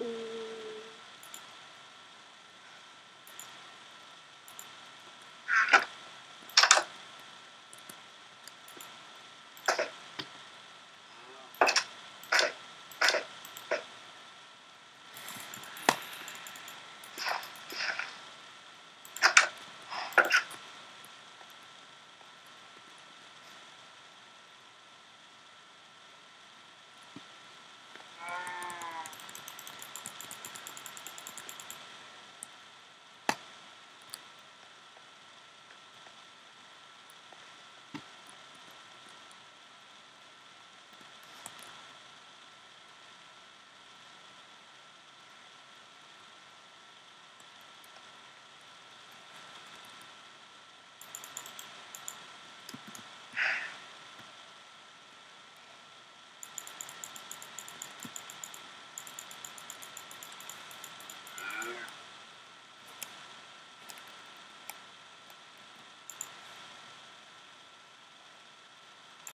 Mm.